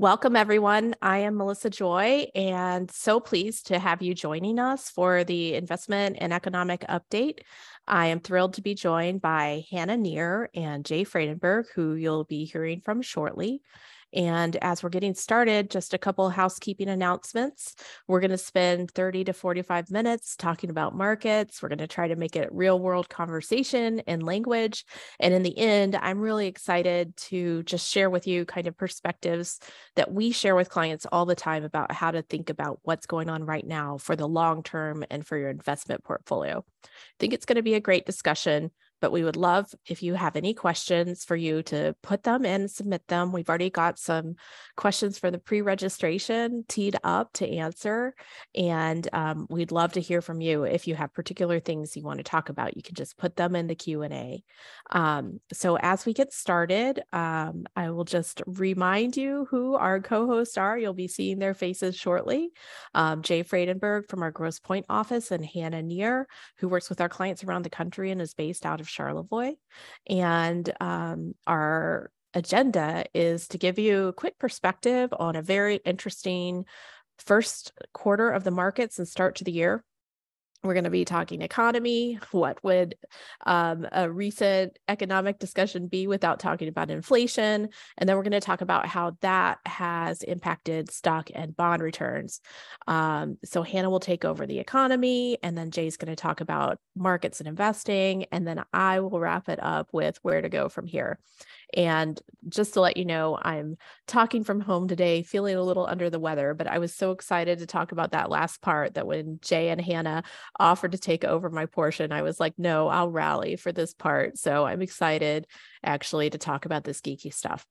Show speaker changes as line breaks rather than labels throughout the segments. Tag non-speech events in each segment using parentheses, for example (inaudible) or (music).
Welcome, everyone. I am Melissa Joy, and so pleased to have you joining us for the Investment and Economic Update. I am thrilled to be joined by Hannah Near and Jay Fradenburg, who you'll be hearing from shortly. And as we're getting started, just a couple housekeeping announcements. We're going to spend 30 to 45 minutes talking about markets. We're going to try to make it real world conversation and language. And in the end, I'm really excited to just share with you kind of perspectives that we share with clients all the time about how to think about what's going on right now for the long term and for your investment portfolio. I think it's going to be a great discussion but we would love if you have any questions for you to put them in, submit them. We've already got some questions for the pre-registration teed up to answer, and um, we'd love to hear from you. If you have particular things you want to talk about, you can just put them in the Q and A. Um, so as we get started, um, I will just remind you who our co-hosts are. You'll be seeing their faces shortly. Um, Jay Fradenburg from our Grosse Pointe office, and Hannah Near, who works with our clients around the country and is based out of Charlevoix. And um, our agenda is to give you a quick perspective on a very interesting first quarter of the markets and start to the year. We're going to be talking economy. What would um, a recent economic discussion be without talking about inflation? And then we're going to talk about how that has impacted stock and bond returns. Um, so Hannah will take over the economy, and then Jay's going to talk about markets and investing. And then I will wrap it up with where to go from here. And just to let you know, I'm talking from home today, feeling a little under the weather, but I was so excited to talk about that last part that when Jay and Hannah offered to take over my portion, I was like, no, I'll rally for this part. So I'm excited actually to talk about this geeky stuff.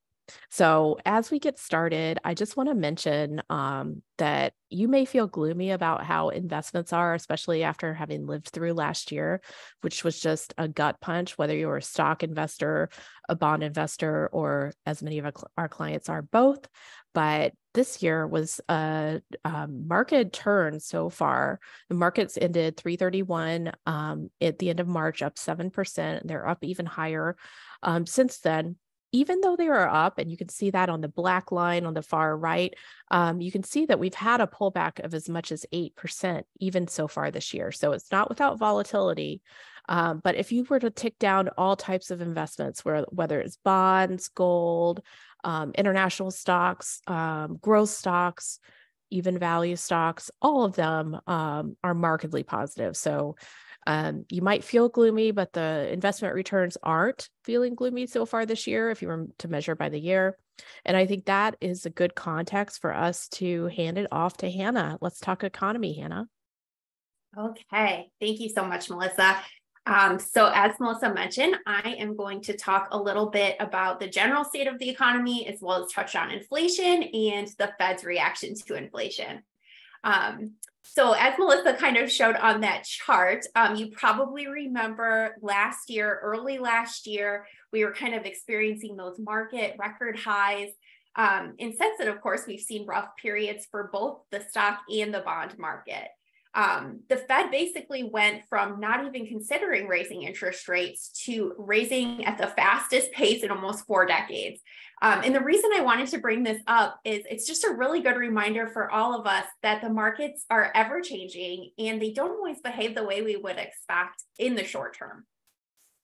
So, as we get started, I just want to mention um, that you may feel gloomy about how investments are, especially after having lived through last year, which was just a gut punch, whether you're a stock investor, a bond investor, or as many of our clients are both. But this year was a um, market turn so far. The markets ended 331 um, at the end of March, up 7%. They're up even higher um, since then even though they are up, and you can see that on the black line on the far right, um, you can see that we've had a pullback of as much as 8% even so far this year. So it's not without volatility. Um, but if you were to tick down all types of investments, where, whether it's bonds, gold, um, international stocks, um, growth stocks, even value stocks, all of them um, are markedly positive. So um, you might feel gloomy, but the investment returns aren't feeling gloomy so far this year if you were to measure by the year. And I think that is a good context for us to hand it off to Hannah. Let's talk economy, Hannah.
Okay. Thank you so much, Melissa. Um, so, as Melissa mentioned, I am going to talk a little bit about the general state of the economy, as well as touch on inflation and the Fed's reaction to inflation. Um, so as Melissa kind of showed on that chart, um, you probably remember last year, early last year, we were kind of experiencing those market record highs. Um, and since then, of course, we've seen rough periods for both the stock and the bond market. Um, the Fed basically went from not even considering raising interest rates to raising at the fastest pace in almost four decades. Um, and the reason I wanted to bring this up is it's just a really good reminder for all of us that the markets are ever changing and they don't always behave the way we would expect in the short term.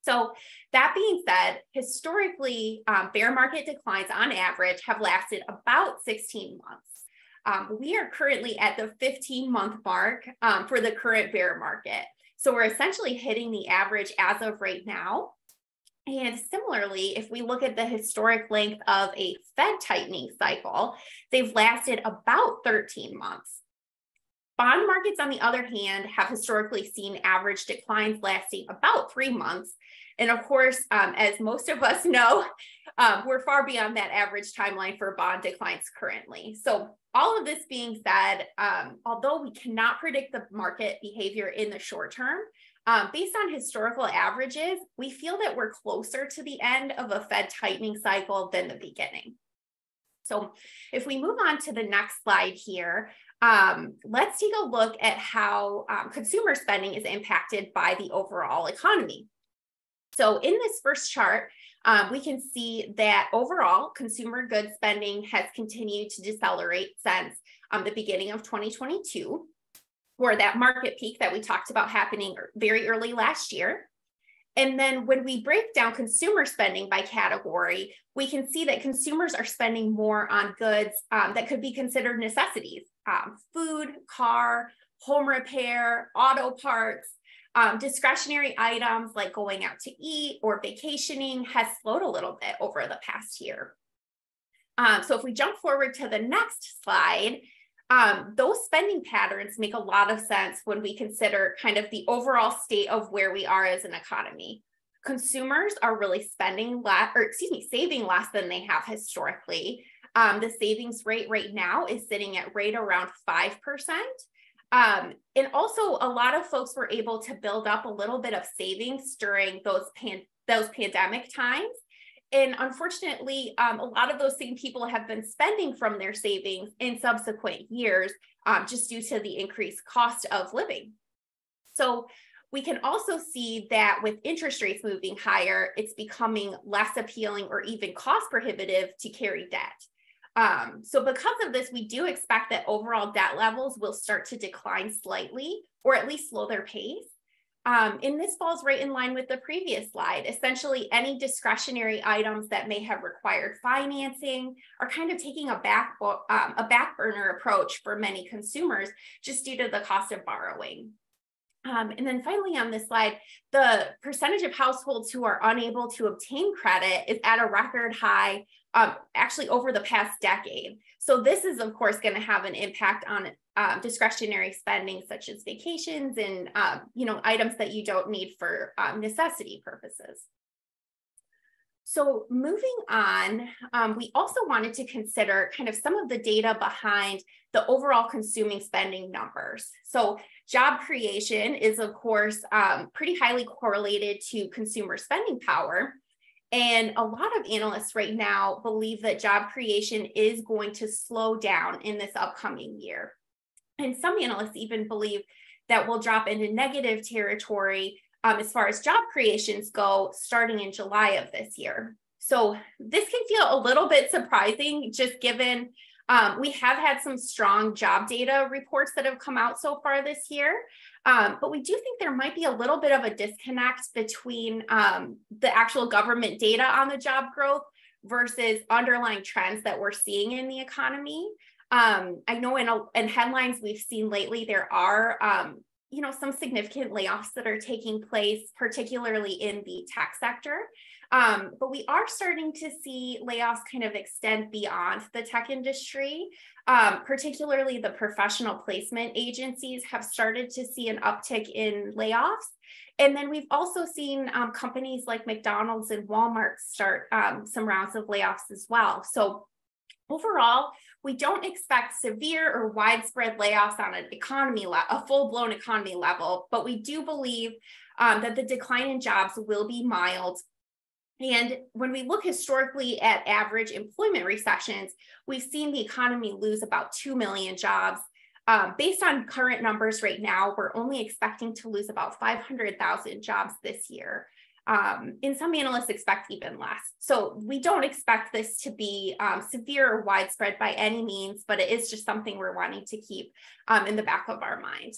So, that being said, historically, um, bear market declines on average have lasted about 16 months. Um, we are currently at the 15 month mark um, for the current bear market. So, we're essentially hitting the average as of right now. And similarly, if we look at the historic length of a Fed tightening cycle, they've lasted about 13 months. Bond markets, on the other hand, have historically seen average declines lasting about three months. And of course, um, as most of us know, (laughs) um, we're far beyond that average timeline for bond declines currently. So, all of this being said, um, although we cannot predict the market behavior in the short term, um, based on historical averages, we feel that we're closer to the end of a Fed tightening cycle than the beginning. So if we move on to the next slide here, um, let's take a look at how um, consumer spending is impacted by the overall economy. So in this first chart, um, we can see that overall consumer goods spending has continued to decelerate since um, the beginning of 2022, or that market peak that we talked about happening very early last year. And then when we break down consumer spending by category, we can see that consumers are spending more on goods um, that could be considered necessities um, food, car, home repair, auto parts. Um, discretionary items like going out to eat or vacationing has slowed a little bit over the past year. Um, so if we jump forward to the next slide, um, those spending patterns make a lot of sense when we consider kind of the overall state of where we are as an economy. Consumers are really spending less, or excuse me, saving less than they have historically. Um, the savings rate right now is sitting at right around 5%. Um, and also, a lot of folks were able to build up a little bit of savings during those pan- those pandemic times and unfortunately, um, a lot of those same people have been spending from their savings in subsequent years um, just due to the increased cost of living. So we can also see that with interest rates moving higher, it's becoming less appealing or even cost prohibitive to carry debt. Um, so because of this, we do expect that overall debt levels will start to decline slightly or at least slow their pace. Um, and this falls right in line with the previous slide. Essentially, any discretionary items that may have required financing are kind of taking a back um, a back burner approach for many consumers just due to the cost of borrowing. Um, and then finally on this slide, the percentage of households who are unable to obtain credit is at a record high, um, actually over the past decade. So this is of course going to have an impact on um, discretionary spending such as vacations and um, you know items that you don't need for um, necessity purposes. So moving on, um, we also wanted to consider kind of some of the data behind the overall consuming spending numbers. So job creation is of course um, pretty highly correlated to consumer spending power. And a lot of analysts right now believe that job creation is going to slow down in this upcoming year. And some analysts even believe that we'll drop into negative territory um, as far as job creations go starting in July of this year. So this can feel a little bit surprising just given um, we have had some strong job data reports that have come out so far this year. Um, but we do think there might be a little bit of a disconnect between um, the actual government data on the job growth versus underlying trends that we're seeing in the economy. Um, I know in, a, in headlines we've seen lately, there are, um, you know, some significant layoffs that are taking place, particularly in the tech sector. Um, but we are starting to see layoffs kind of extend beyond the tech industry. Um, particularly the professional placement agencies have started to see an uptick in layoffs. And then we've also seen um, companies like McDonald's and Walmart start um, some rounds of layoffs as well. So overall, we don't expect severe or widespread layoffs on an economy, le- a full-blown economy level, but we do believe um, that the decline in jobs will be mild. And when we look historically at average employment recessions, we've seen the economy lose about 2 million jobs. Um, based on current numbers right now, we're only expecting to lose about 500,000 jobs this year. Um, and some analysts expect even less. So we don't expect this to be um, severe or widespread by any means, but it is just something we're wanting to keep um, in the back of our mind.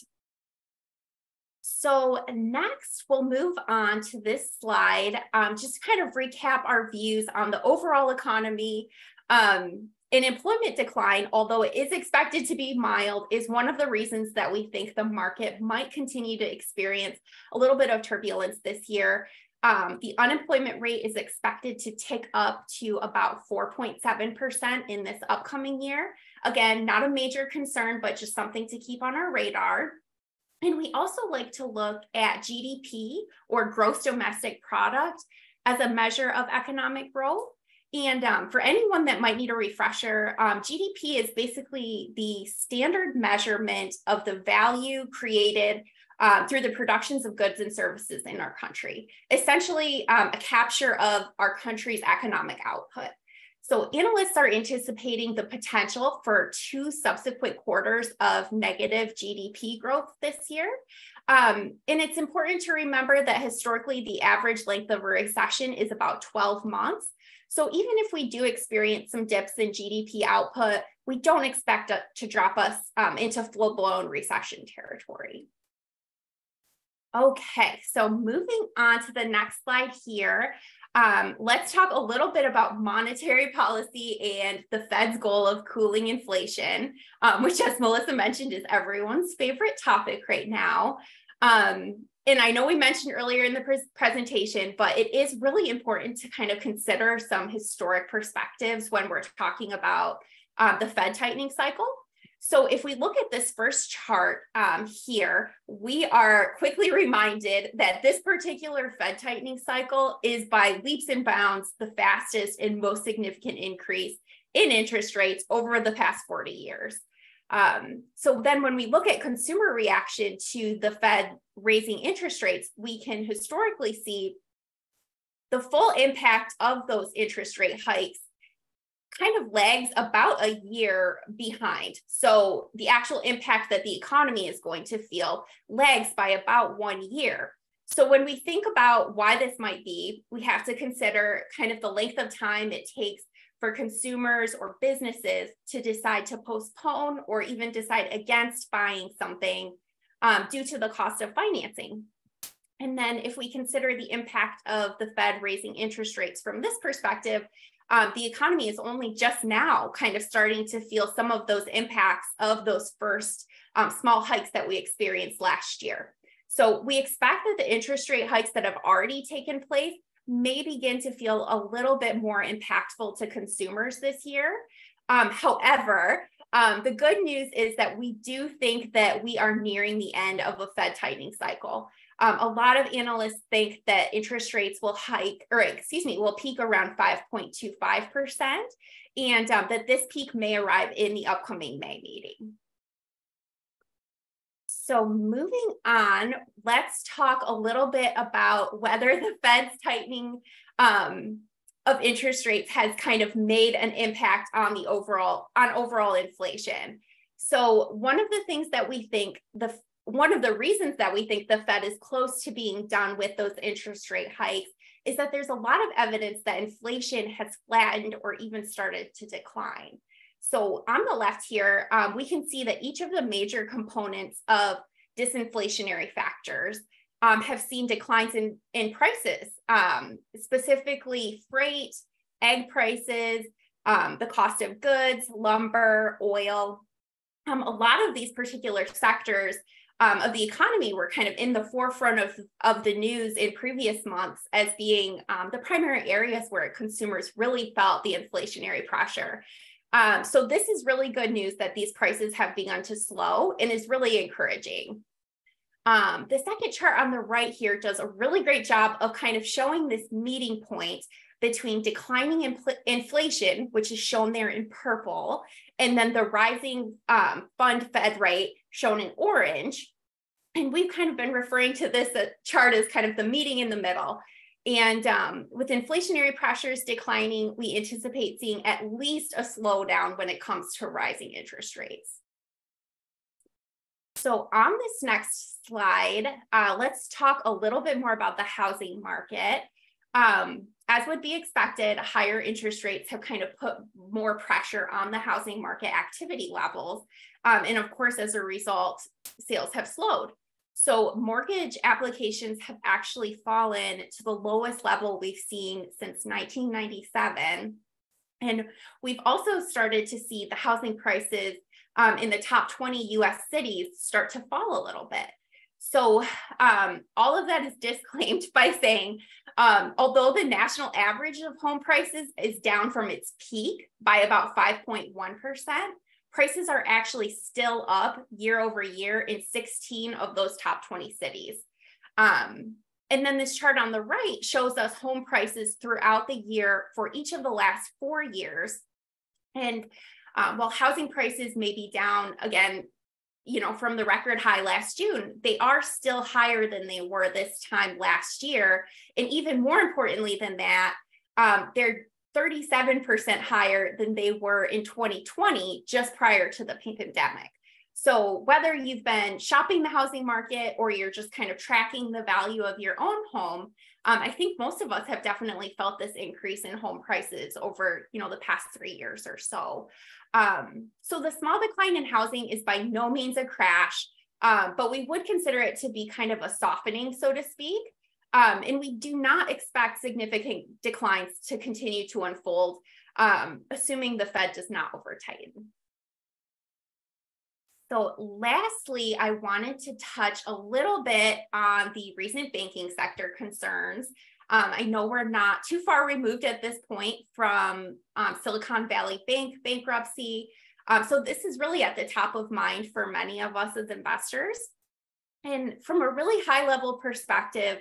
So next, we'll move on to this slide, um, just kind of recap our views on the overall economy. Um, an employment decline, although it is expected to be mild, is one of the reasons that we think the market might continue to experience a little bit of turbulence this year. Um, the unemployment rate is expected to tick up to about 4.7% in this upcoming year. Again, not a major concern, but just something to keep on our radar. And we also like to look at GDP or gross domestic product as a measure of economic growth. And um, for anyone that might need a refresher, um, GDP is basically the standard measurement of the value created um, through the productions of goods and services in our country, essentially um, a capture of our country's economic output. So analysts are anticipating the potential for two subsequent quarters of negative GDP growth this year. Um, and it's important to remember that historically the average length of a recession is about 12 months. So even if we do experience some dips in GDP output, we don't expect it to drop us um, into full blown recession territory. Okay, so moving on to the next slide here, um, let's talk a little bit about monetary policy and the Fed's goal of cooling inflation, um, which, as Melissa mentioned, is everyone's favorite topic right now. Um, and I know we mentioned earlier in the pre presentation, but it is really important to kind of consider some historic perspectives when we're talking about uh, the Fed tightening cycle. So if we look at this first chart um, here, we are quickly reminded that this particular Fed tightening cycle is by leaps and bounds the fastest and most significant increase in interest rates over the past 40 years. Um, so then when we look at consumer reaction to the Fed raising interest rates, we can historically see the full impact of those interest rate hikes kind of lags about a year behind. So the actual impact that the economy is going to feel lags by about one year. So when we think about why this might be, we have to consider kind of the length of time it takes for consumers or businesses to decide to postpone or even decide against buying something um, due to the cost of financing. And then if we consider the impact of the Fed raising interest rates from this perspective, um, the economy is only just now kind of starting to feel some of those impacts of those first um, small hikes that we experienced last year. So we expect that the interest rate hikes that have already taken place may begin to feel a little bit more impactful to consumers this year. Um, however, um, the good news is that we do think that we are nearing the end of a Fed tightening cycle. Um, a lot of analysts think that interest rates will hike, or excuse me, will peak around 5.25%, and um, that this peak may arrive in the upcoming May meeting. So, moving on, let's talk a little bit about whether the Fed's tightening um, of interest rates has kind of made an impact on the overall on overall inflation. So, one of the things that we think the one of the reasons that we think the Fed is close to being done with those interest rate hikes is that there's a lot of evidence that inflation has flattened or even started to decline. So on the left here, um, we can see that each of the major components of disinflationary factors um, have seen declines in, in prices, um, specifically freight, egg prices, um, the cost of goods, lumber, oil. Um, a lot of these particular sectors um, of the economy were kind of in the forefront of, of the news in previous months as being um, the primary areas where consumers really felt the inflationary pressure. Um, so this is really good news that these prices have begun to slow and is really encouraging. Um, the second chart on the right here does a really great job of kind of showing this meeting point between declining infl inflation, which is shown there in purple, and then the rising um, fund fed rate shown in orange. And we've kind of been referring to this chart as kind of the meeting in the middle. And um, with inflationary pressures declining, we anticipate seeing at least a slowdown when it comes to rising interest rates. So on this next slide, uh, let's talk a little bit more about the housing market. Um, as would be expected, higher interest rates have kind of put more pressure on the housing market activity levels. Um, and of course, as a result, sales have slowed. So mortgage applications have actually fallen to the lowest level we've seen since 1997. And we've also started to see the housing prices um, in the top 20 US cities start to fall a little bit. So um, all of that is (laughs) disclaimed by saying, um, although the national average of home prices is down from its peak by about 5.1%, prices are actually still up year over year in 16 of those top 20 cities. Um, and then this chart on the right shows us home prices throughout the year for each of the last four years. And um, while housing prices may be down again you know, from the record high last June, they are still higher than they were this time last year. And even more importantly than that, um, they're 37% higher than they were in 2020, just prior to the pandemic. So, whether you've been shopping the housing market or you're just kind of tracking the value of your own home, um, I think most of us have definitely felt this increase in home prices over, you know, the past three years or so. Um, so, the small decline in housing is by no means a crash, um, but we would consider it to be kind of a softening, so to speak. Um, and we do not expect significant declines to continue to unfold, um, assuming the Fed does not over tighten. So, lastly, I wanted to touch a little bit on the recent banking sector concerns. Um, I know we're not too far removed at this point from um, Silicon Valley Bank bankruptcy. Um, so, this is really at the top of mind for many of us as investors. And from a really high level perspective,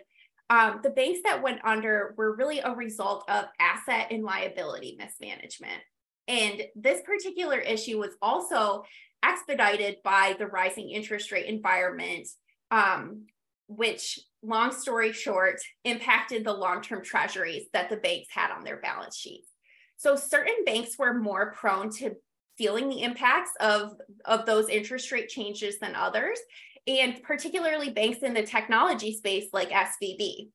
um, the banks that went under were really a result of asset and liability mismanagement. And this particular issue was also expedited by the rising interest rate environment, um, which, long story short, impacted the long term treasuries that the banks had on their balance sheets. So, certain banks were more prone to feeling the impacts of, of those interest rate changes than others and particularly banks in the technology space like SVB.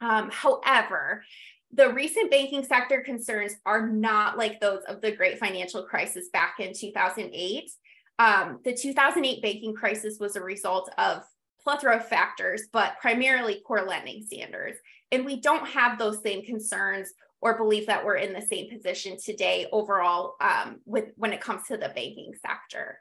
Um, however, the recent banking sector concerns are not like those of the great financial crisis back in 2008. Um, the 2008 banking crisis was a result of plethora of factors, but primarily poor lending standards. And we don't have those same concerns or believe that we're in the same position today overall um, with when it comes to the banking sector.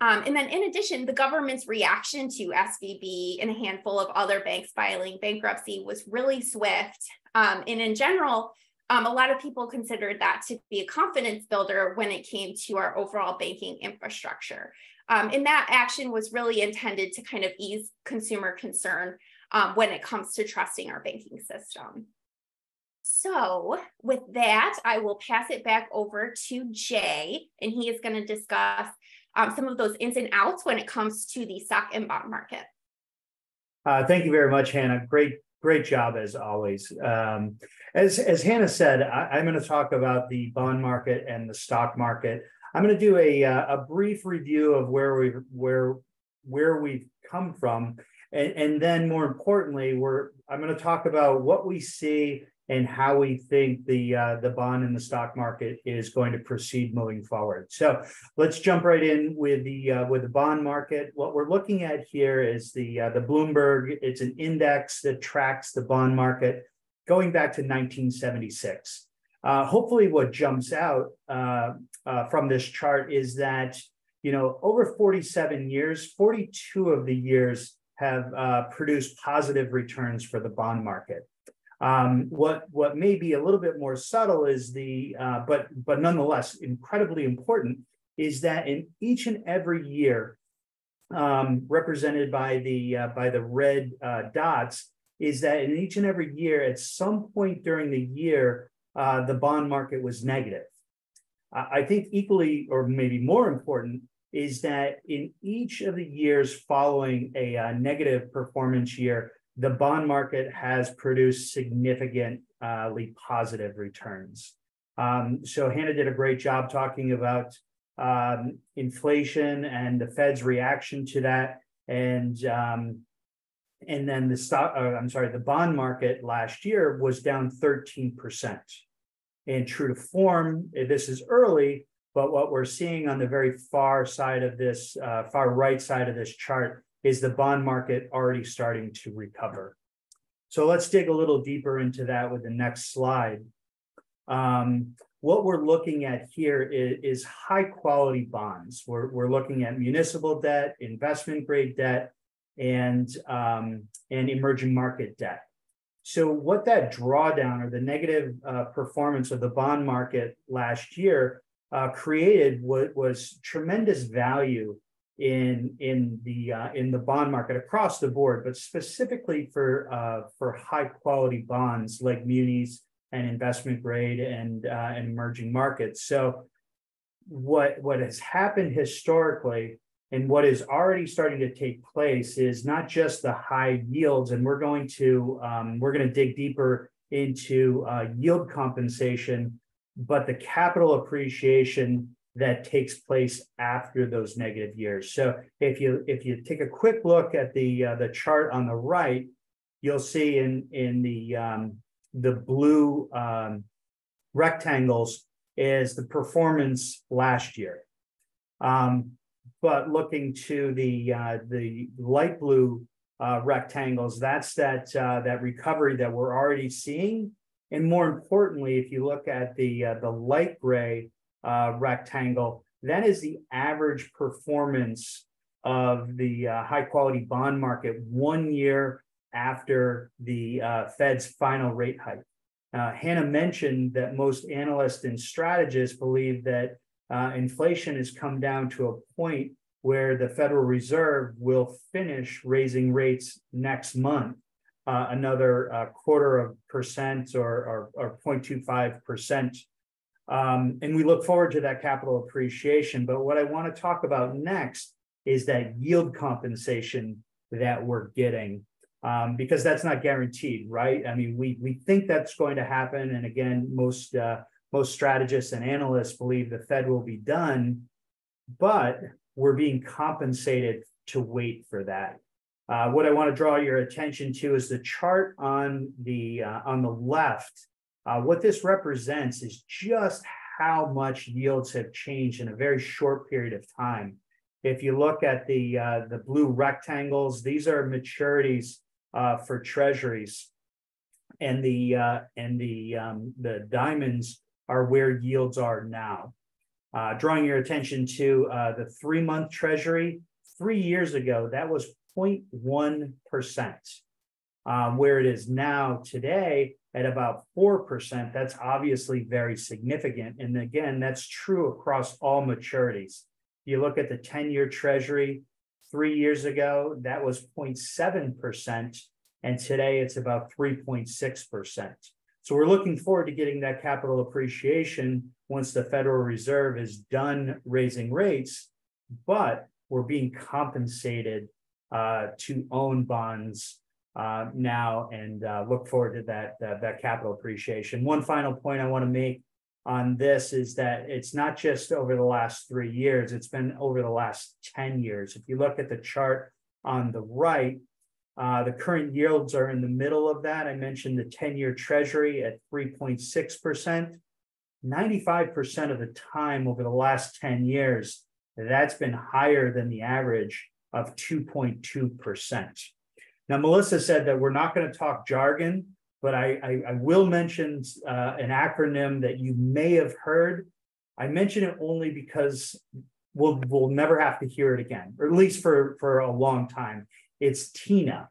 Um, and then in addition, the government's reaction to SVB and a handful of other banks filing bankruptcy was really swift. Um, and in general, um, a lot of people considered that to be a confidence builder when it came to our overall banking infrastructure. Um, and that action was really intended to kind of ease consumer concern um, when it comes to trusting our banking system. So, with that, I will pass it back over to Jay, and he is going to discuss um, some of those ins and outs when it comes to the stock and bond market.
Uh, thank you very much, Hannah. Great, great job as always. Um, as as Hannah said, I, am going to talk about the bond market and the stock market. I'm going to do a uh, a brief review of where we where where we've come from, and, and then more importantly, we're I'm going to talk about what we see and how we think the uh, the bond and the stock market is going to proceed moving forward. So let's jump right in with the uh, with the bond market. What we're looking at here is the uh, the Bloomberg. It's an index that tracks the bond market going back to 1976. Uh, hopefully, what jumps out uh, uh, from this chart is that you know over 47 years, 42 of the years have produced positive returns for the bond market. Um, what what may be a little bit more subtle is the, uh, but but nonetheless incredibly important, is that in each and every year, um, represented by the uh, by the red uh, dots, is that in each and every year, at some point during the year, uh, the bond market was negative. I think equally, or maybe more important, is that in each of the years following a uh, negative performance year, the bond market has produced significantly positive returns. Um, so Hannah did a great job talking about um, inflation and the Fed's reaction to that, and um, and then the stock. Uh, I'm sorry, the bond market last year was down 13 percent. And true to form, this is early, but what we're seeing on the very far side of this, uh, far right side of this chart, is the bond market already starting to recover? So let's dig a little deeper into that with the next slide. Um, what we're looking at here is, is high quality bonds. We're, we're looking at municipal debt, investment grade debt, and, um, and emerging market debt. So what that drawdown or the negative uh, performance of the bond market last year uh, created was, was tremendous value in in the uh, in the bond market across the board, but specifically for uh, for high quality bonds like munis and investment grade and uh, and emerging markets. So what what has happened historically and what is already starting to take place is not just the high yields, and we're going to um, we're going to dig deeper into uh, yield compensation, but the capital appreciation that takes place after those negative years. So if you if you take a quick look at the uh, the chart on the right, you'll see in in the um, the blue um, rectangles is the performance last year. Um, but looking to the uh, the light blue uh, rectangles, that's that uh, that recovery that we're already seeing. And more importantly, if you look at the uh, the light gray uh, rectangle, that is the average performance of the uh, high quality bond market one year after the Fed's final rate hike. Hannah mentioned that most analysts and strategists believe that uh, inflation has come down to a point where the Federal Reserve will finish raising rates next month, uh, another uh, quarter of percent or, or, or 0.25 percent. Um, and we look forward to that capital appreciation. But what I want to talk about next is that yield compensation that we're getting. Um, because that's not guaranteed, right? I mean, we we think that's going to happen, and again, most uh, most strategists and analysts believe the Fed will be done, but we're being compensated to wait for that. Uh, what I want to draw your attention to is the chart on the uh, on the left. Uh, what this represents is just how much yields have changed in a very short period of time. If you look at the uh, the blue rectangles, these are maturities uh, for treasuries, and the uh, and the um, the diamonds are where yields are now. Uh, drawing your attention to uh, the three month treasury, three years ago, that was 0.1%. Um, where it is now today at about 4%, that's obviously very significant. And again, that's true across all maturities. You look at the 10 year treasury, three years ago, that was 0.7%. And today it's about 3.6%. So we're looking forward to getting that capital appreciation once the Federal Reserve is done raising rates, but we're being compensated uh, to own bonds uh, now and uh, look forward to that, that, that capital appreciation. One final point I want to make on this is that it's not just over the last three years, it's been over the last 10 years. If you look at the chart on the right, uh, the current yields are in the middle of that. I mentioned the 10 year treasury at 3.6%. 95% of the time over the last 10 years, that's been higher than the average of 2.2%. Now, Melissa said that we're not going to talk jargon, but I, I, I will mention uh, an acronym that you may have heard. I mention it only because we'll, we'll never have to hear it again, or at least for, for a long time. It's TINA,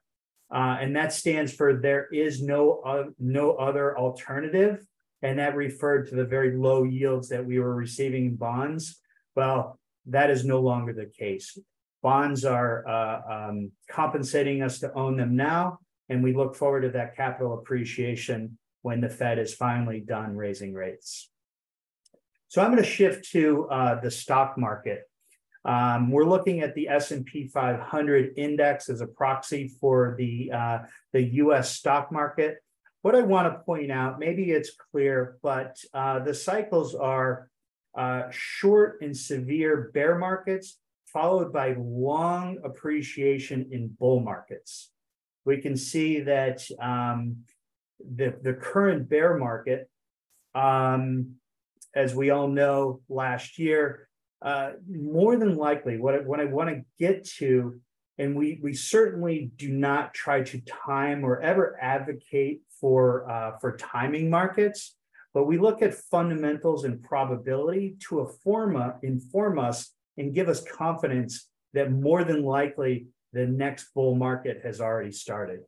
uh, and that stands for there is no uh, no other alternative, and that referred to the very low yields that we were receiving in bonds. Well, that is no longer the case. Bonds are uh, um, compensating us to own them now, and we look forward to that capital appreciation when the Fed is finally done raising rates. So I'm going to shift to uh, the stock market. Um, we're looking at the S&P 500 index as a proxy for the, uh, the US stock market. What I want to point out, maybe it's clear, but uh, the cycles are uh, short and severe bear markets, followed by long appreciation in bull markets. We can see that um, the, the current bear market, um, as we all know, last year uh, more than likely, what I, what I want to get to, and we we certainly do not try to time or ever advocate for uh, for timing markets, but we look at fundamentals and probability to inform, uh, inform us and give us confidence that more than likely the next bull market has already started.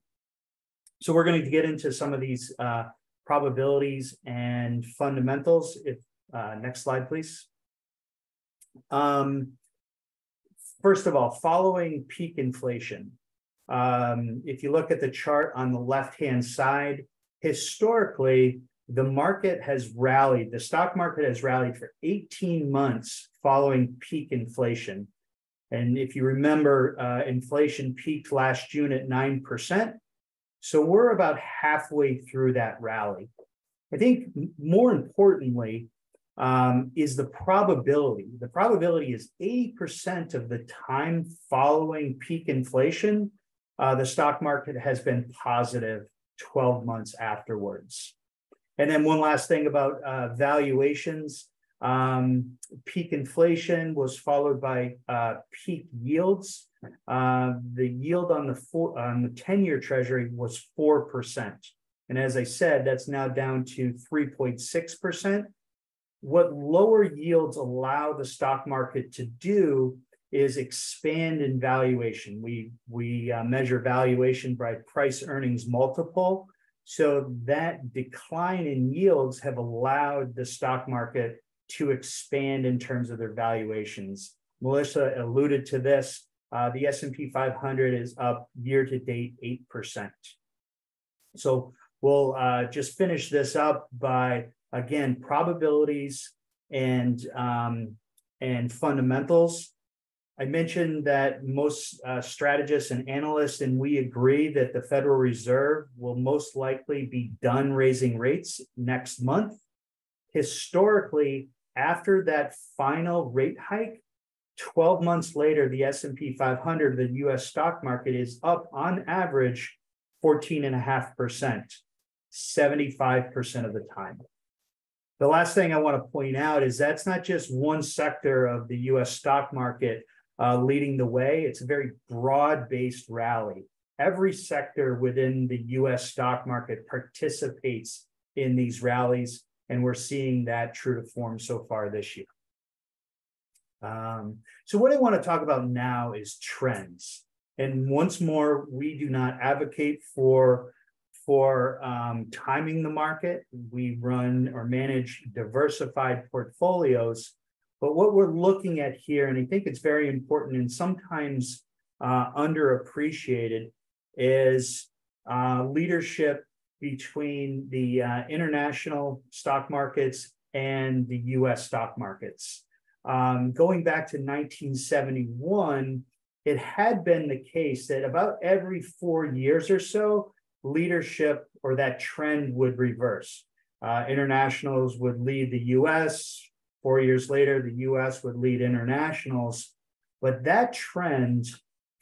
So we're going to get into some of these uh, probabilities and fundamentals. If uh, next slide, please. Um, first of all, following peak inflation, um, if you look at the chart on the left-hand side, historically, the market has rallied, the stock market has rallied for 18 months following peak inflation. And if you remember, uh, inflation peaked last June at 9%. So we're about halfway through that rally. I think more importantly um, is the probability. The probability is 80% of the time following peak inflation, uh, the stock market has been positive 12 months afterwards. And then one last thing about uh, valuations. Um, peak inflation was followed by uh, peak yields. Uh, the yield on the four, on the 10-year treasury was 4%. And as I said, that's now down to 3.6%. What lower yields allow the stock market to do is expand in valuation. We, we uh, measure valuation by price earnings multiple. So that decline in yields have allowed the stock market to expand in terms of their valuations. Melissa alluded to this. Uh, the S&P 500 is up year to date 8%. So we'll uh, just finish this up by, again, probabilities and, um, and fundamentals. I mentioned that most uh, strategists and analysts, and we agree that the Federal Reserve will most likely be done raising rates next month. Historically, after that final rate hike, 12 months later, the S&P 500, the US stock market is up on average 14.5%, 75% of the time. The last thing I want to point out is that's not just one sector of the US stock market uh, leading the way. It's a very broad based rally. Every sector within the US stock market participates in these rallies, and we're seeing that true to form so far this year. Um, so, what I want to talk about now is trends. And once more, we do not advocate for for um, timing the market. We run or manage diversified portfolios but what we're looking at here, and I think it's very important and sometimes uh, underappreciated, is uh, leadership between the uh, international stock markets and the US stock markets. Um, going back to 1971, it had been the case that about every four years or so, leadership or that trend would reverse. Uh, internationals would lead the US, Four years later, the US would lead internationals. But that trend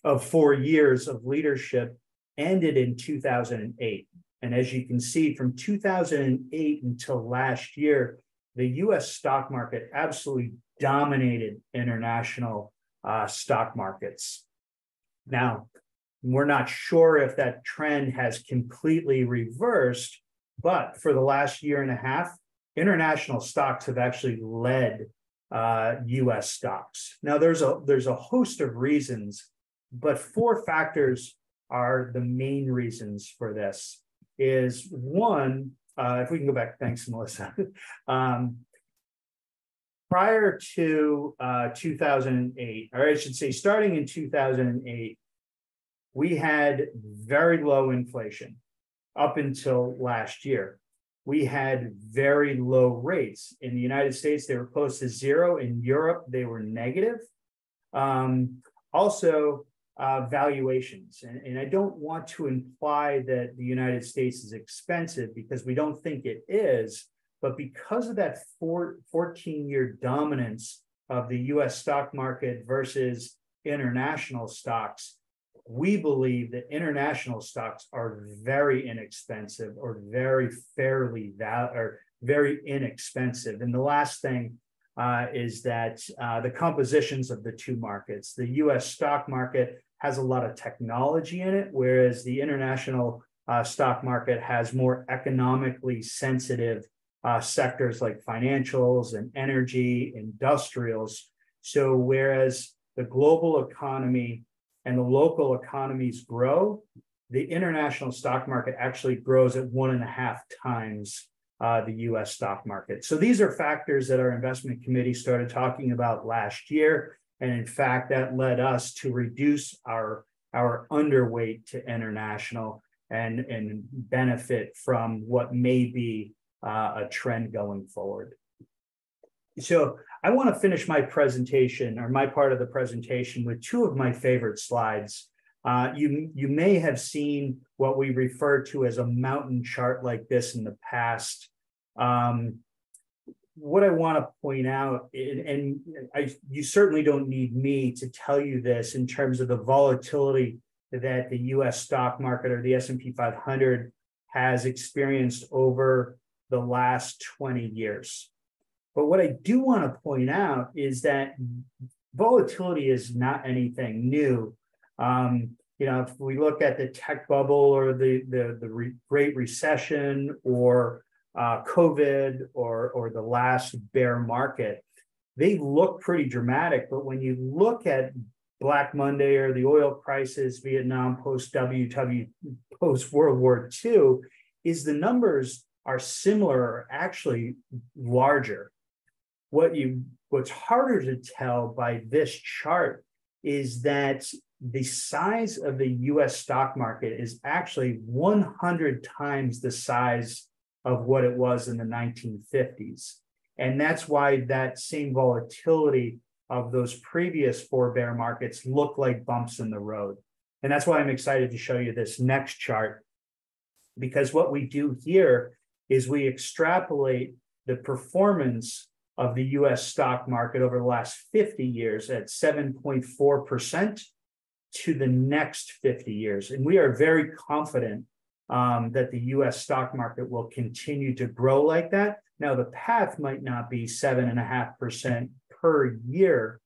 of four years of leadership ended in 2008. And as you can see, from 2008 until last year, the US stock market absolutely dominated international uh, stock markets. Now, we're not sure if that trend has completely reversed, but for the last year and a half, international stocks have actually led uh, U.S. stocks. Now, there's a there's a host of reasons, but four factors are the main reasons for this. Is one, uh, if we can go back, thanks, Melissa. (laughs) um, prior to uh, 2008, or I should say, starting in 2008, we had very low inflation up until last year we had very low rates. In the United States, they were close to zero. In Europe, they were negative. Um, also, uh, valuations. And, and, I don't want to imply that the United States is expensive because we don't think it is. But because of that four, 14 year dominance of the US stock market versus international stocks, we believe that international stocks are very inexpensive or very fairly val- or very inexpensive. And the last thing uh, is that uh, the compositions of the two markets, the US stock market has a lot of technology in it, whereas the international uh, stock market has more economically sensitive uh, sectors like financials and energy, industrials. So, whereas the global economy and the local economies grow, the international stock market actually grows at one and a half times uh, the US stock market. So these are factors that our investment committee started talking about last year. And in fact, that led us to reduce our, our underweight to international and, and benefit from what may be uh, a trend going forward. So I want to finish my presentation or my part of the presentation with two of my favorite slides. Uh, you, you may have seen what we refer to as a mountain chart like this in the past. Um, what I want to point out, and, I, you certainly don't need me to tell you this in terms of the volatility that the U.S. stock market or the S&P 500 has experienced over the last 20 years. But what I do want to point out is that volatility is not anything new. Um, you know, if we look at the tech bubble or the the, the re- Great Recession or uh, COVID or or the last bear market, they look pretty dramatic. But when you look at Black Monday or the oil crisis, Vietnam post WW post World War II, is the numbers are similar or actually larger. What you what's harder to tell by this chart is that the size of the US stock market is actually 100 times the size of what it was in the 1950s. And that's why that same volatility of those previous four bear markets look like bumps in the road. And that's why I'm excited to show you this next chart, because what we do here is we extrapolate the performance of the US stock market over the last 50 years at 7.4% to the next 50 years. And we are very confident um, that the US stock market will continue to grow like that. Now, the path might not be 7.5% per year,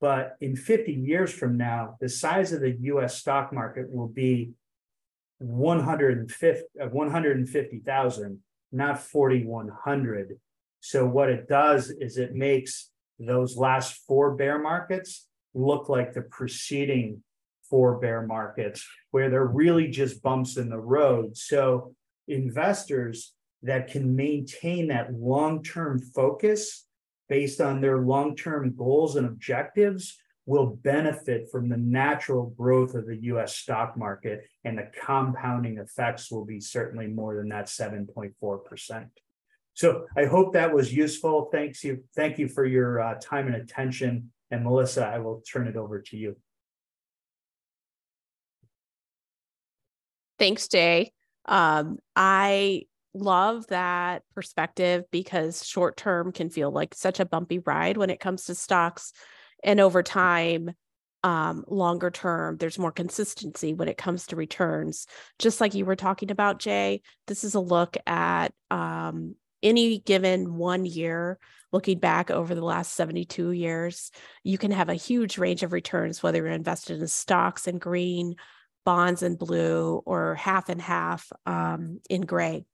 but in 50 years from now, the size of the US stock market will be 150, uh, 150,000, not 4,100. So what it does is it makes those last four bear markets look like the preceding four bear markets where they're really just bumps in the road. So investors that can maintain that long-term focus based on their long-term goals and objectives will benefit from the natural growth of the US stock market and the compounding effects will be certainly more than that 7.4%. So I hope that was useful. Thanks you. Thank you for your uh, time and attention. And Melissa, I will turn it over to you.
Thanks, Jay. Um, I love that perspective because short term can feel like such a bumpy ride when it comes to stocks. And over time, um, longer term, there's more consistency when it comes to returns. Just like you were talking about, Jay, this is a look at um, any given one year, looking back over the last 72 years, you can have a huge range of returns, whether you're invested in stocks in green, bonds in blue, or half and half um, in gray.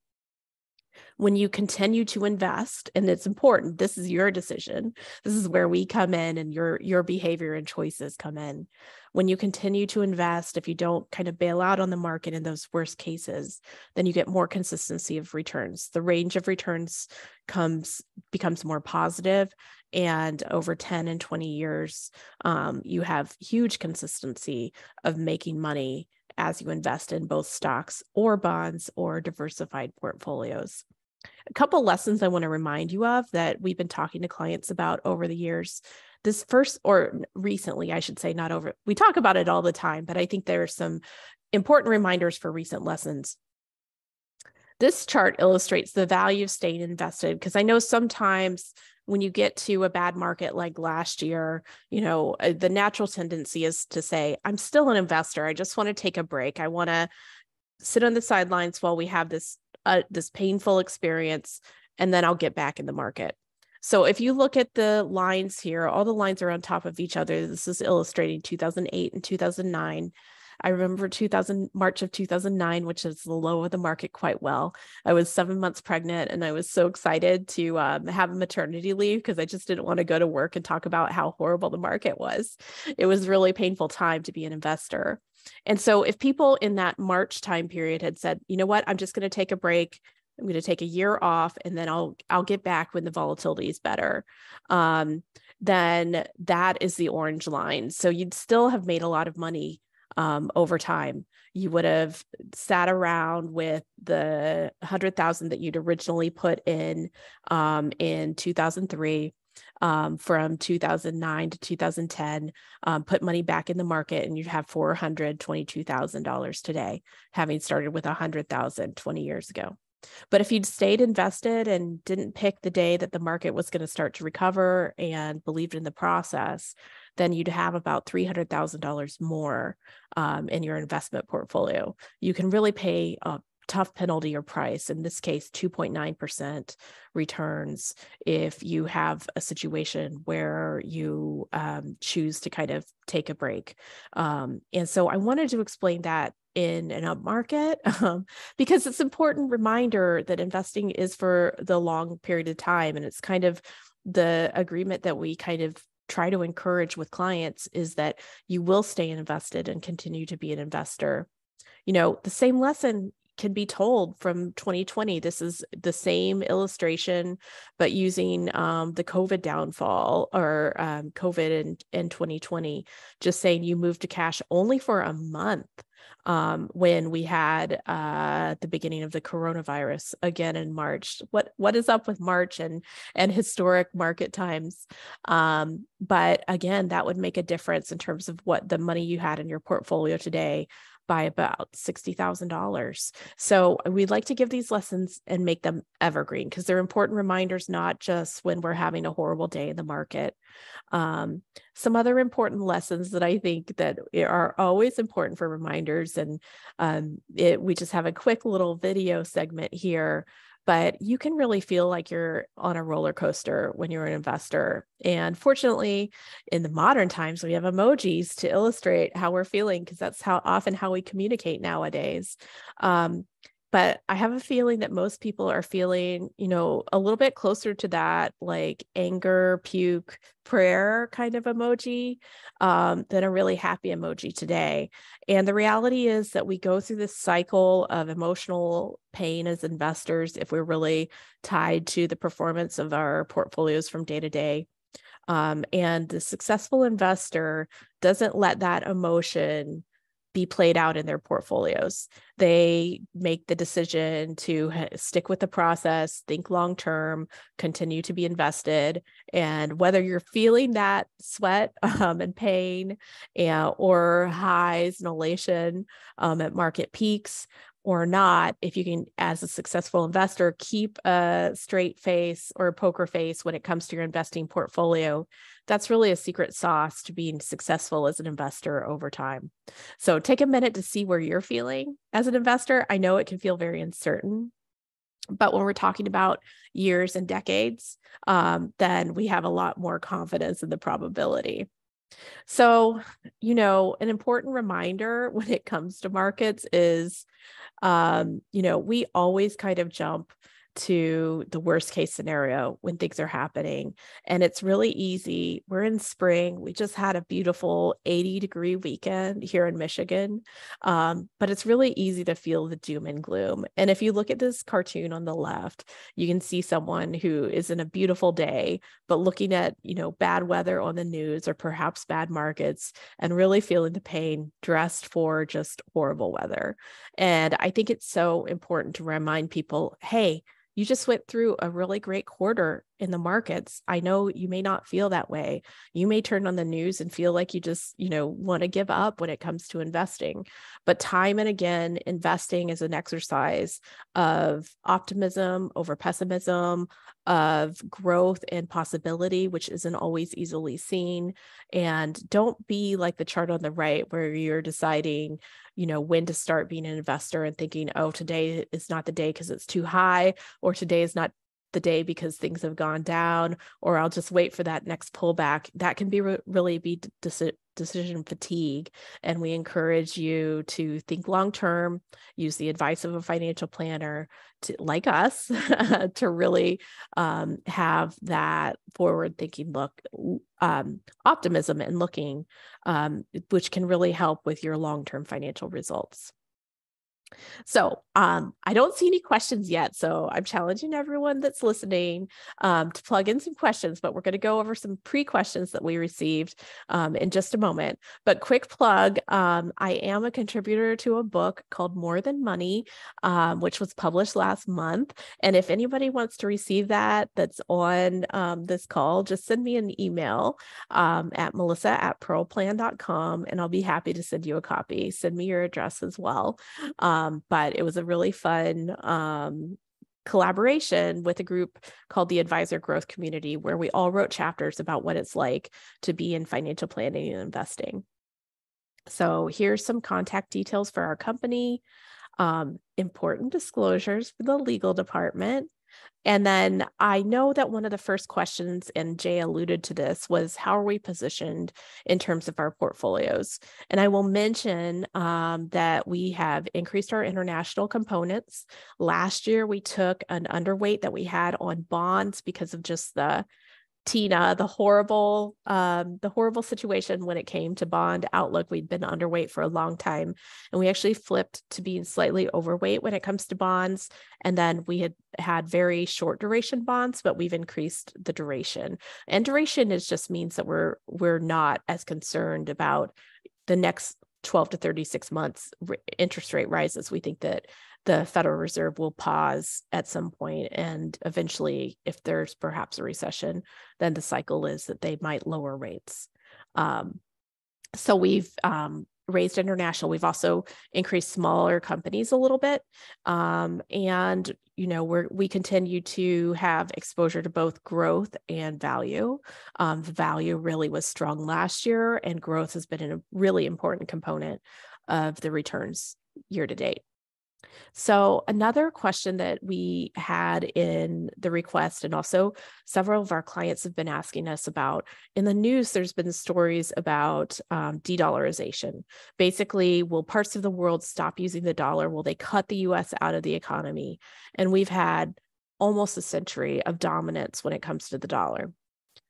When you continue to invest, and it's important, this is your decision. This is where we come in and your your behavior and choices come in. When you continue to invest, if you don't kind of bail out on the market in those worst cases, then you get more consistency of returns. The range of returns comes becomes more positive and over 10 and 20 years um, you have huge consistency of making money as you invest in both stocks or bonds or diversified portfolios. A couple lessons i want to remind you of that we've been talking to clients about over the years. This first or recently i should say not over we talk about it all the time but i think there are some important reminders for recent lessons this chart illustrates the value of staying invested because i know sometimes when you get to a bad market like last year, you know, uh, the natural tendency is to say, I'm still an investor. I just want to take a break. I want to sit on the sidelines while we have this uh, this painful experience and then I'll get back in the market. So if you look at the lines here, all the lines are on top of each other. This is illustrating 2008 and 2009. I remember 2000 March of 2009, which is the low of the market quite well. I was seven months pregnant and I was so excited to um, have maternity leave because I just didn't want to go to work and talk about how horrible the market was. It was really painful time to be an investor. And so if people in that March time period had said, you know what, I'm just going to take a break, I'm going to take a year off and then I'll I'll get back when the volatility is better. Um, then that is the orange line. So you'd still have made a lot of money um, over time. You would have sat around with the hundred thousand that you'd originally put in um, in 2003. um, from 2009 to 2010, um, put money back in the market, and you'd have $422,000 today, having started with 100,000 20 years ago. But if you'd stayed invested and didn't pick the day that the market was going to start to recover and believed in the process, then you'd have about $300,000 more um, in your investment portfolio. You can really pay a tough penalty or price, in this case, 2.9% returns, if you have a situation where you um, choose to kind of take a break. Um, and so I wanted to explain that in an up market (laughs) um, because it's important reminder that investing is for the long period of time and it's kind of the agreement that we kind of try to encourage with clients is that you will stay invested and continue to be an investor. You know the same lesson can be told from 2020 this is the same illustration but using um, the covid downfall or um, covid in, in 2020 just saying you moved to cash only for a month um, when we had uh, the beginning of the coronavirus again in March. What what is up with March and and historic market times? Um, but again, that would make a difference in terms of what the money you had in your portfolio today by about $60,000. So we'd like to give these lessons and make them evergreen because they're important reminders, not just when we're having a horrible day in the market. Um, some other important lessons that I think that are always important for reminders, and um, it, we just have a quick little video segment here but you can really feel like you're on a roller coaster when you're an investor. And fortunately, in the modern times, we have emojis to illustrate how we're feeling because that's how often how we communicate nowadays. Um, but I have a feeling that most people are feeling, you know, a little bit closer to that like anger, puke, prayer kind of emoji um, than a really happy emoji today. And the reality is that we go through this cycle of emotional pain as investors if we're really tied to the performance of our portfolios from day to day. Um, and the successful investor doesn't let that emotion be played out in their portfolios. They make the decision to stick with the process, think long term, continue to be invested. And whether you're feeling that sweat (laughs) um, and pain and, or highs and elation um, at market peaks, or not, if you can, as a successful investor, keep a straight face or a poker face when it comes to your investing portfolio, that's really a secret sauce to being successful as an investor over time. So take a minute to see where you're feeling as an investor. I know it can feel very uncertain. But when we're talking about years and decades, um, then we have a lot more confidence in the probability. So, you know, an important reminder (laughs) when it comes to markets is um, you know, we always kind of jump to the worst case scenario when things are happening. And it's really easy. We're in spring. We just had a beautiful 80 degree weekend here in Michigan. Um, but it's really easy to feel the doom and gloom. And if you look at this cartoon on the left, you can see someone who is in a beautiful day, but looking at, you know, bad weather on the news or perhaps bad markets and really feeling the pain dressed for just horrible weather. And I think it's so important to remind people, hey, you just went through a really great quarter in the markets. I know you may not feel that way. You may turn on the news and feel like you just, you know, want to give up when it comes to investing. But time and again, investing is an exercise of optimism over pessimism, of growth and possibility, which isn't always easily seen. And don't be like the chart on the right where you're deciding, you know, when to start being an investor and thinking, oh, today is not the day because it's too high, or today is not the day because things have gone down, or I'll just wait for that next pullback. That can be re- really be de- decision fatigue. And we encourage you to think long term, use the advice of a financial planner to, like us (laughs) to really um, have that forward thinking look, um, optimism and looking, um, which can really help with your long term financial results. So um, I don't see any questions yet. So I'm challenging everyone that's listening um, to plug in some questions, but we're going to go over some pre questions that we received um, in just a moment. But quick plug um, I am a contributor to a book called More Than Money, um, which was published last month. And if anybody wants to receive that that's on um, this call, just send me an email at melissa at pearlplan.com and I'll be happy to send you a copy. Send me your address as well. Um, but it was a really fun um, collaboration with a group called the Advisor Growth Community, where we all wrote chapters about what it's like to be in financial planning and investing. So here's some contact details for our company, um, important disclosures for the legal department, and then I know that one of the first questions, and Jay alluded to this, was how are we positioned in terms of our portfolios? And I will mention um, that we have increased our international components. Last year, we took an underweight that we had on bonds because of just the Tina, the horrible, um, the horrible situation when it came to bond outlook. We'd been underweight for a long time, and we actually flipped to being slightly overweight when it comes to bonds. And then we had had very short duration bonds, but we've increased the duration. And duration is just means that we're we're not as concerned about the next 12 to 36 months interest rate rises. We think that the Federal Reserve will pause at some point, and eventually, if there's perhaps a recession, then the cycle is that they might lower rates. Um, so we've um, raised international. We've also increased smaller companies a little bit, um, and you know we we continue to have exposure to both growth and value. Um, value really was strong last year, and growth has been a really important component of the returns year to date. So, another question that we had in the request, and also several of our clients have been asking us about in the news, there's been stories about um, de dollarization. Basically, will parts of the world stop using the dollar? Will they cut the US out of the economy? And we've had almost a century of dominance when it comes to the dollar.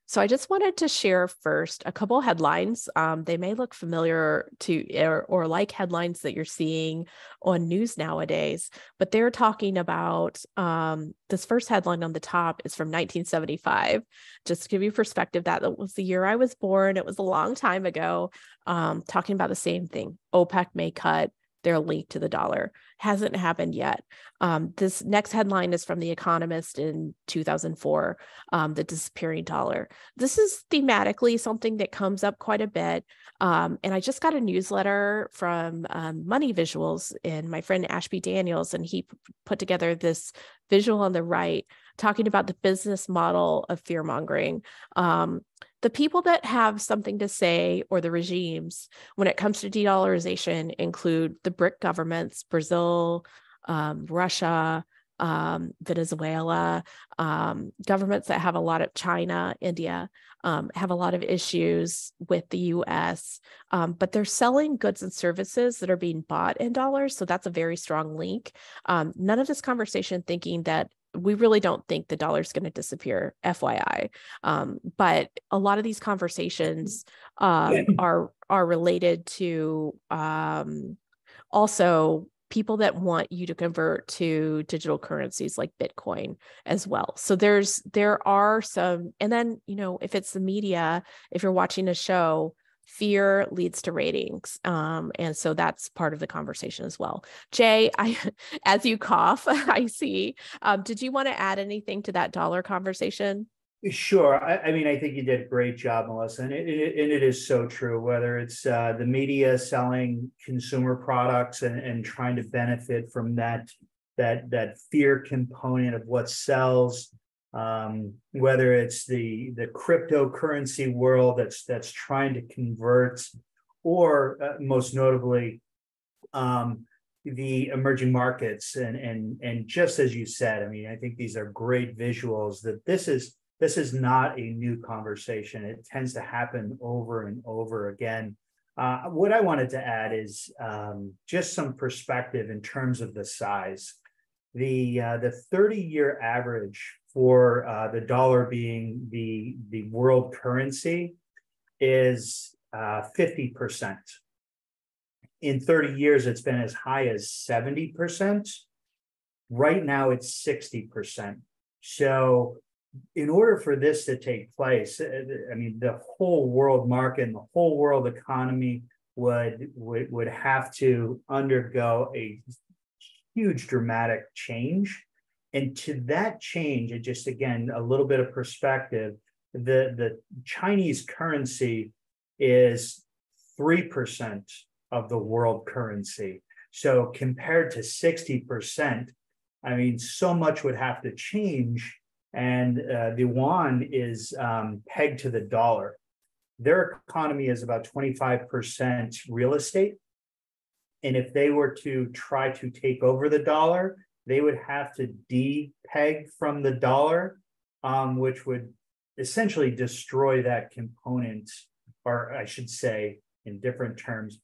So I just wanted to share first a couple headlines. Um, they may look familiar to or, or, like headlines that you're seeing on news nowadays, but they're talking about um, this first headline on the top is from 1975. Just to give you perspective, that was the year I was born. It was a long time ago, um, talking about the same thing. OPEC may cut their link to the dollar. Hasn't happened yet. Um, this next headline is from The Economist in 2004 um, The Disappearing Dollar. This is thematically something that comes up quite a bit. Um, and I just got a newsletter from um, Money Visuals and my friend Ashby Daniels, and he p- put together this visual on the right talking about the business model of fear mongering. Um, the people that have something to say or the regimes when it comes to de-dollarization include the BRIC governments, Brazil, um, Russia, um, Venezuela, um, governments that have a lot of China, India, um, have a lot of issues with the US, um, but they're selling goods and services that are being bought in dollars. So that's a very strong link. Um, none of this conversation thinking that we really don't think the dollar is going to disappear, FYI. Um, but a lot of these conversations um, (clears throat) are are related to um, also people that want you to convert to digital currencies like Bitcoin as well. So there's there are some, and then you know if it's the media, if you're watching a show fear leads to ratings um, and so that's part of the conversation as well jay i (laughs) as you cough (laughs) i see um, did you want to add anything to that dollar conversation
Sure. I, I, mean, I think you did a great job, Melissa, and it, it, and it is so true. Whether it's uh, the media selling consumer products and, and trying to benefit from that that that fear component of what sells, um, whether it's the the cryptocurrency world that's that's trying to convert, or uh, most notably, um, the emerging markets and and and just as you said, I mean, I think these are great visuals that this is this is not a new conversation. It tends to happen over and over again. Uh, what I wanted to add is um, just some perspective in terms of the size. The uh, the 30 year average for uh, the dollar being the the world currency is uh, 50%. in 30 years, it's been as high as 70%. Right now, it's 60%. So, in order for this to take place, uh, I mean, the whole world market and the whole world economy would would, would have to undergo a huge dramatic change. And to that change, it just again a little bit of perspective, the, the Chinese currency is 3% of the world currency. So compared to 60%, I mean, so much would have to change. And uh, the yuan is um, pegged to the dollar. Their economy is about 25% real estate. And if they were to try to take over the dollar, they would have to depeg from the dollar, um, which would essentially destroy that component, or I should say, in different terms,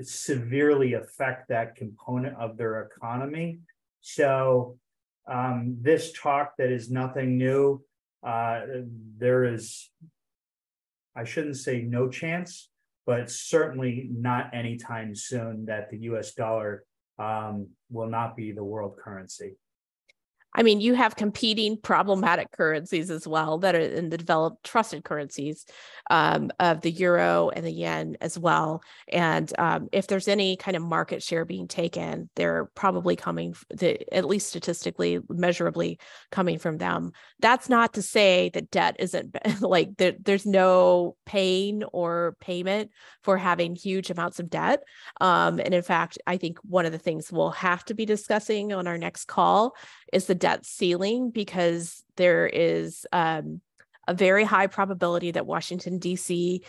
severely affect that component of their economy. So, um, this talk that is nothing new, uh, there is, I shouldn't say no chance, but certainly not anytime soon that the US dollar um, will not be the world currency.
I mean, you have competing problematic currencies as well that are in the developed trusted currencies um, of the euro and the yen as well. And um, if there's any kind of market share being taken, they're probably coming, the, at least statistically, measurably coming from them. That's not to say that debt isn't (laughs) like there, there's no pain or payment for having huge amounts of debt. Um, and in fact, I think one of the things we'll have to be discussing on our next call is the debt ceiling because there is um, a very high probability that Washington, D.C.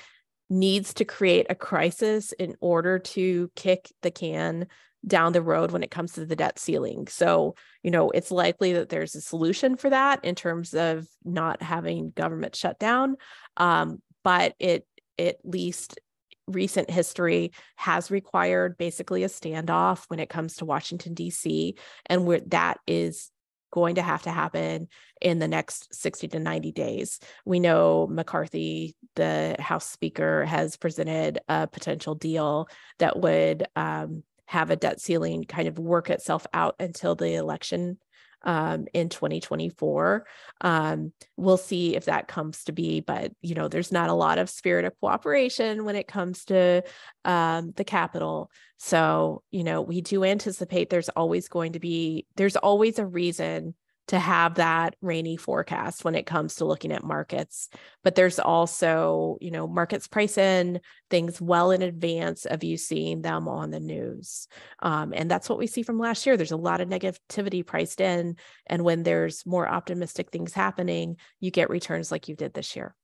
needs to create a crisis in order to kick the can down the road when it comes to the debt ceiling. So, you know, it's likely that there's a solution for that in terms of not having government shut down. Um, but it at least recent history has required basically a standoff when it comes to Washington D.C. and where that is going to have to happen in the next 60 to 90 days. We know McCarthy, the House Speaker, has presented a potential deal that would um, have a debt ceiling kind of work itself out until the election um, in 2024. Um, we'll see if that comes to be, but you know, there's not a lot of spirit of cooperation when it comes to um, the capital. So, you know, we do anticipate there's always going to be, there's always a reason to have that rainy forecast when it comes to looking at markets. But there's also you know markets price in things well in advance of you seeing them on the news. Um, and that's what we see from last year. There's a lot of negativity priced in and when there's more optimistic things happening you get returns like you did this year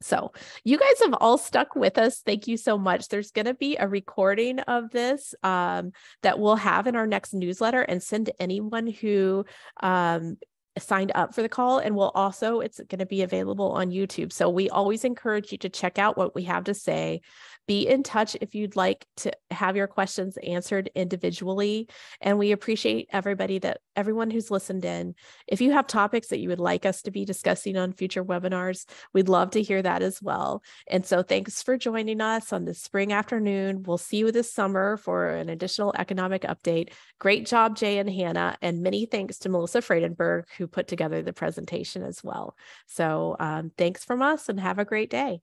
so, you guys have all stuck with us. Thank you so much. There's going to be a recording of this um, that we'll have in our next newsletter and send to anyone who um, signed up for the call and we'll also it's going to be available on YouTube. So we always encourage you to check out what we have to say. Be in touch if you'd like to have your questions answered individually and we appreciate everybody that everyone who's listened in. If you have topics that you would like us to be discussing on future webinars, we'd love to hear that as well. And so thanks for joining us on this spring afternoon. We'll see you this summer for an additional economic update. Great job Jay and Hannah and many thanks to Melissa Fradenburg who who put together the presentation as well. So um, thanks from us and have a great day.